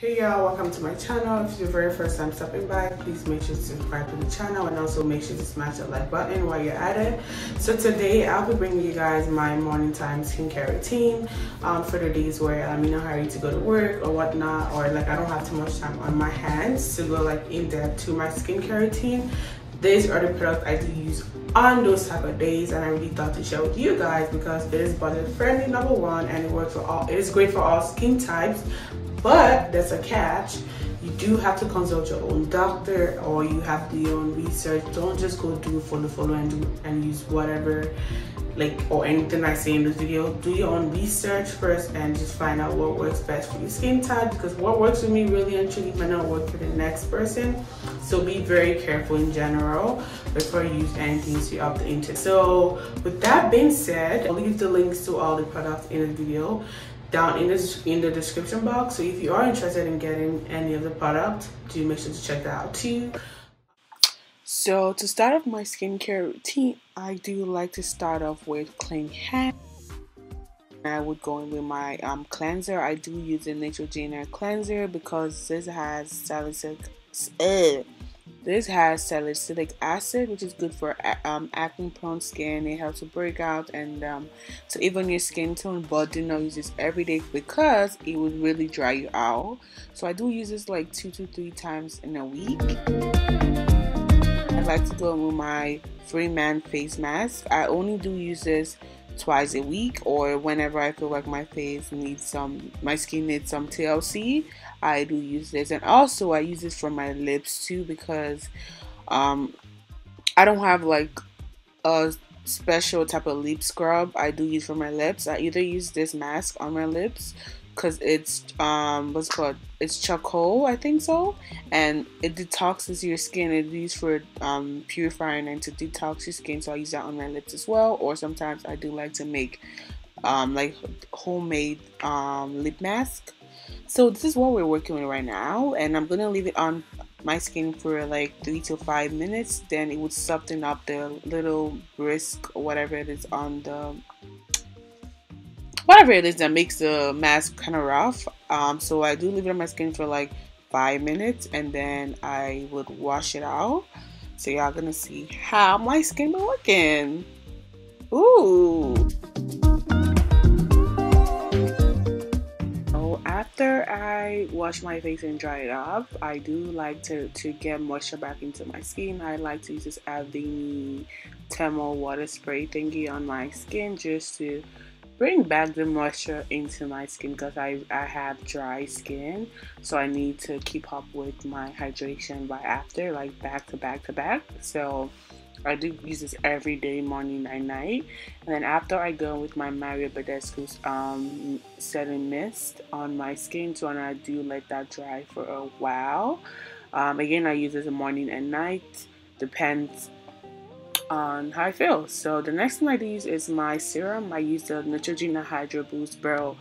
Hey y'all, welcome to my channel. If it's your very first time stopping by, please make sure to subscribe to the channel and also make sure to smash that like button while you're at it. So today I'll be bringing you guys my morning time skincare routine um, for the days where I'm in a hurry to go to work or whatnot or like I don't have too much time on my hands to go like in depth to my skincare routine. These are the products I do use on those type of days and I really thought to share with you guys because it is budget friendly number one and it works for all it is great for all skin types but there's a catch. You do have to consult your own doctor or you have to do your own research. Don't just go do follow follow and do and use whatever like or anything I say in this video. Do your own research first and just find out what works best for your skin type because what works for me really and truly might not work for the next person. So be very careful in general before you use anything to up the internet. So with that being said, I'll leave the links to all the products in the video down in the, in the description box. So if you are interested in getting any of the product, do make sure to check that out too. So to start off my skincare routine, I do like to start off with clean hands. I would go in with my um, cleanser. I do use a Neutrogena cleanser because this has salicylic. Uh, this has salicylic acid, which is good for um, acne-prone skin. It helps to break out and um, to even your skin tone. But do not use this every day because it would really dry you out. So I do use this like two to three times in a week. I like to go with my Freeman face mask. I only do use this twice a week or whenever I feel like my face needs some, my skin needs some TLC. I do use this and also I use this for my lips too because um I don't have like a special type of lip scrub I do use for my lips I either use this mask on my lips because it's um what's called? It's charcoal I think so. And it detoxes your skin. It's used for um, purifying and to detox your skin. So I use that on my lips as well. Or sometimes I do like to make um, like homemade um, lip mask. So this is what we're working with right now. And I'm gonna leave it on my skin for like three to five minutes. Then it would soften up the little brisk or whatever it is on the whatever it is that makes the mask kind of rough um, so I do leave it on my skin for like five minutes and then I would wash it out. So y'all gonna see how my skin been looking ooh. So after I wash my face and dry it off, I do like to, to get moisture back into my skin. I like to use this Avene thermal water spray thingy on my skin just to bring back the moisture into my skin because I, I have dry skin so I need to keep up with my hydration by after like back to back to back so I do use this every day, morning and night. And then after I go with my Mario Badescu's um, setting mist on my skin tone, I do let that dry for a while. Um, again, I use this morning and night. Depends on how I feel. So the next thing I use is my serum. I use the Neutrogena Hydro Boost Barrel.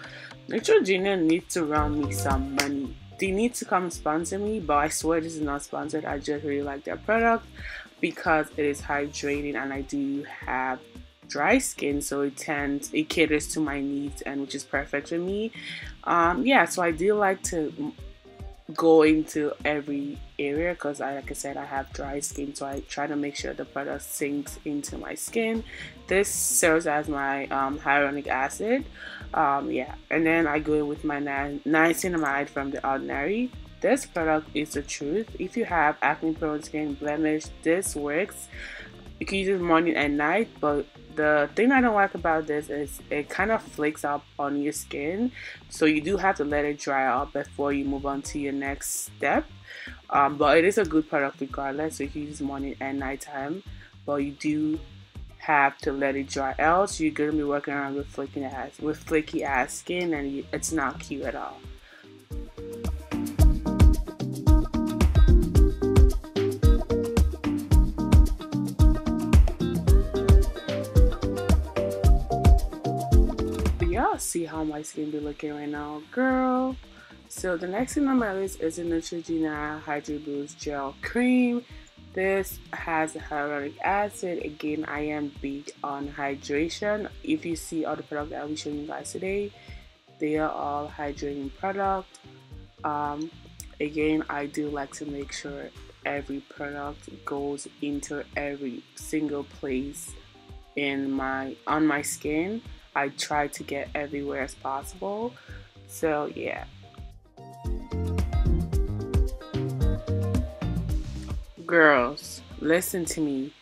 Neutrogena needs to run me some money. They need to come sponsor me, but I swear this is not sponsored. I just really like their product because it is hydrating and I do have dry skin so it tends it caters to my needs and which is perfect for me um yeah so I do like to go into every area because I like I said I have dry skin so I try to make sure the product sinks into my skin this serves as my um, hyaluronic acid um, yeah and then I go in with my niacinamide from the ordinary this product is the truth. If you have acne prone skin blemish, this works. You can use it morning and night, but the thing I don't like about this is it kind of flakes up on your skin. So you do have to let it dry out before you move on to your next step. Um, but it is a good product regardless. So you can use morning and nighttime. But you do have to let it dry else you're gonna be working around with flaky ass with flaky ass skin and you, it's not cute at all. See how my skin be looking right now, girl. So the next thing on my list is a Neutrogena Hydro Boost Gel Cream. This has hyaluronic acid. Again, I am big on hydration. If you see all the products I'll be showing you guys today, they are all hydrating product. Um, again, I do like to make sure every product goes into every single place in my on my skin. I try to get everywhere as possible. So yeah. Girls, listen to me.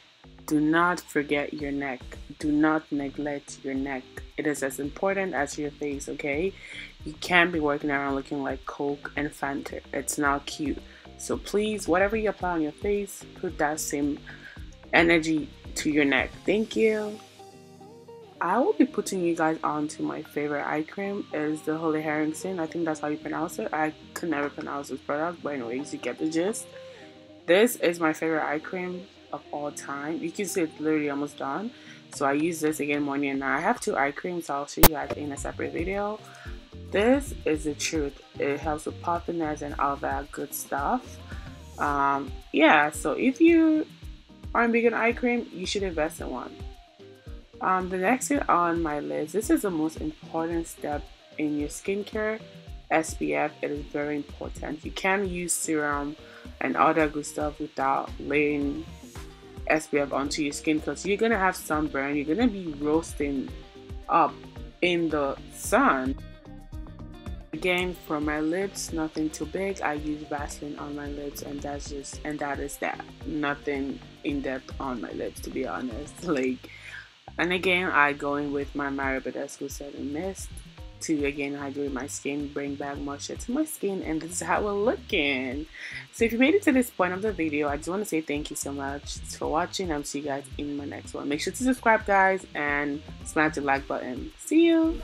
Do not forget your neck. Do not neglect your neck. It is as important as your face, okay? You can't be working around looking like Coke and Fanta. It's not cute. So please, whatever you apply on your face, put that same energy to your neck. Thank you. I will be putting you guys on to my favorite eye cream is the Holy Harrington. I think that's how you pronounce it. I could never pronounce this product, but anyways, you get the gist. This is my favorite eye cream of all time. You can see it's literally almost done. So I use this again morning and night. I have two eye creams, so I'll show you guys in a separate video. This is the truth. It helps with puffiness and all that good stuff. Um, yeah, so if you aren't big on eye cream, you should invest in one. Um, the next thing on my list, this is the most important step in your skincare. SPF, it is very important. You can't use serum and other good stuff without laying SPF onto your skin because you're gonna have sunburn, you're gonna be roasting up in the sun. Again, for my lips, nothing too big. I use Vaseline on my lips, and that's just and that is that. Nothing in depth on my lips, to be honest. Like, and again, I go in with my Mario Badescu Setting Mist to again hydrate my skin, bring back moisture to my skin, and this is how we're looking. So if you made it to this point of the video, I just want to say thank you so much for watching. I'll see you guys in my next one. Make sure to subscribe, guys, and smash the like button. See you!